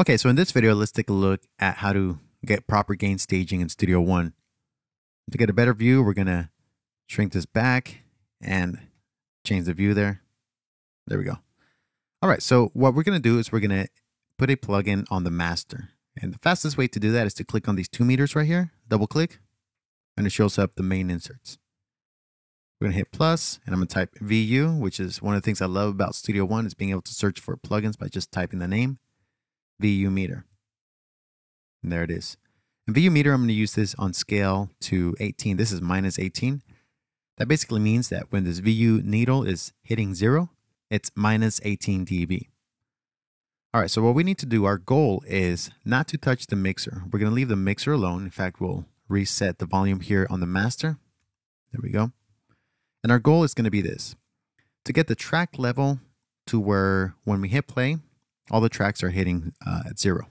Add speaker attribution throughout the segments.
Speaker 1: Okay, so in this video, let's take a look at how to get proper gain staging in Studio One. To get a better view, we're gonna shrink this back and change the view there. There we go. All right, so what we're gonna do is we're gonna put a plugin on the master. And the fastest way to do that is to click on these two meters right here, double click, and it shows up the main inserts. We're gonna hit plus, and I'm gonna type VU, which is one of the things I love about Studio One is being able to search for plugins by just typing the name. VU meter. And there it is. And VU meter, I'm going to use this on scale to 18. This is minus 18. That basically means that when this VU needle is hitting zero, it's minus 18 dB. All right, so what we need to do, our goal is not to touch the mixer. We're going to leave the mixer alone. In fact, we'll reset the volume here on the master. There we go. And our goal is going to be this, to get the track level to where when we hit play, all the tracks are hitting uh, at zero.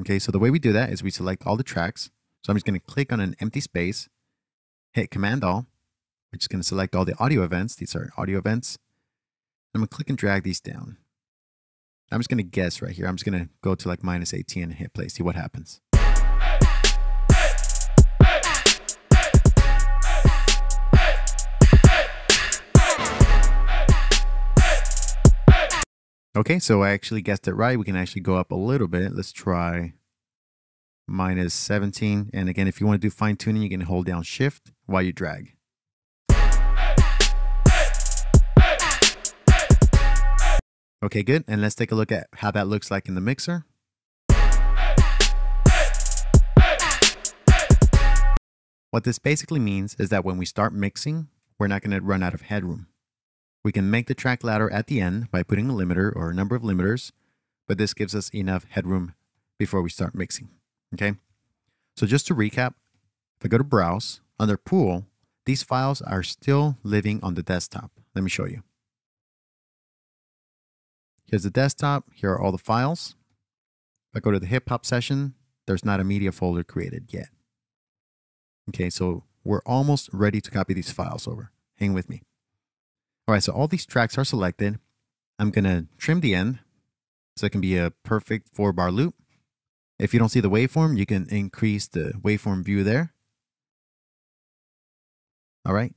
Speaker 1: Okay, so the way we do that is we select all the tracks. So I'm just going to click on an empty space, hit Command All, which is going to select all the audio events. These are audio events. I'm going to click and drag these down. I'm just going to guess right here. I'm just going to go to like minus 18 and hit play, see what happens. Okay, so I actually guessed it right. We can actually go up a little bit. Let's try minus 17. And again, if you want to do fine tuning, you can hold down shift while you drag. Okay, good. And let's take a look at how that looks like in the mixer. What this basically means is that when we start mixing, we're not going to run out of headroom. We can make the track ladder at the end by putting a limiter or a number of limiters, but this gives us enough headroom before we start mixing. Okay. So just to recap, if I go to browse under pool, these files are still living on the desktop. Let me show you. Here's the desktop. Here are all the files. If I go to the hip hop session, there's not a media folder created yet. Okay, so we're almost ready to copy these files over. Hang with me. All right, so all these tracks are selected. I'm gonna trim the end so it can be a perfect four bar loop. If you don't see the waveform, you can increase the waveform view there. All right.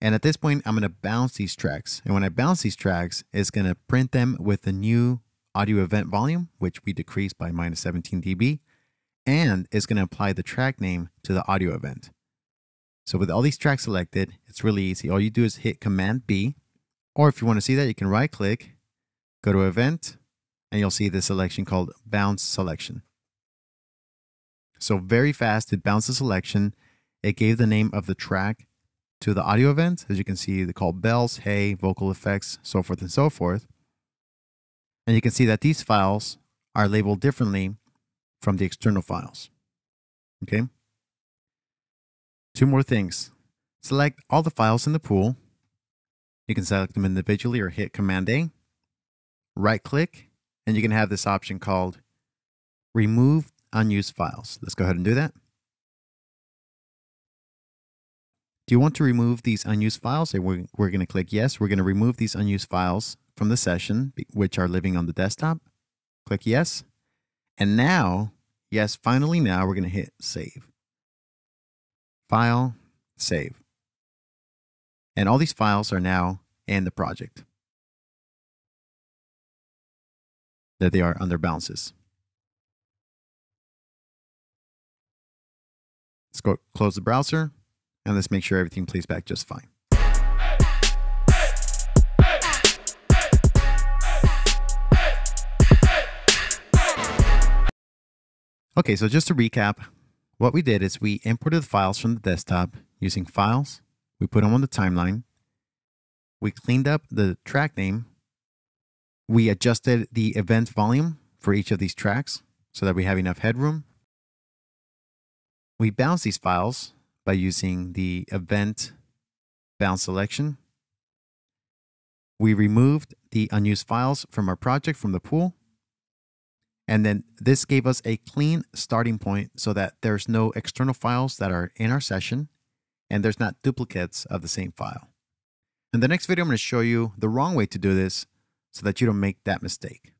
Speaker 1: And at this point, I'm going to bounce these tracks. And when I bounce these tracks, it's going to print them with the new audio event volume, which we decreased by minus 17 dB. And it's going to apply the track name to the audio event. So with all these tracks selected, it's really easy. All you do is hit Command B or if you want to see that, you can right click, go to event, and you'll see the selection called bounce selection. So very fast, it bounced the selection. It gave the name of the track to the audio event. As you can see, they call bells, hey, vocal effects, so forth and so forth. And you can see that these files are labeled differently from the external files. Okay. Two more things. Select all the files in the pool you can select them individually or hit Command A, right click, and you can have this option called Remove Unused Files. Let's go ahead and do that. Do you want to remove these unused files? We're, we're going to click yes. We're going to remove these unused files from the session, which are living on the desktop. Click yes. And now, yes, finally now we're going to hit save. File, save. And all these files are now in the project. There they are under bounces. Let's go close the browser and let's make sure everything plays back just fine. Okay, so just to recap, what we did is we imported the files from the desktop using Files, we put them on the timeline. We cleaned up the track name. We adjusted the event volume for each of these tracks so that we have enough headroom. We bounce these files by using the event bounce selection. We removed the unused files from our project from the pool. And then this gave us a clean starting point so that there's no external files that are in our session and there's not duplicates of the same file. In the next video, I'm going to show you the wrong way to do this so that you don't make that mistake.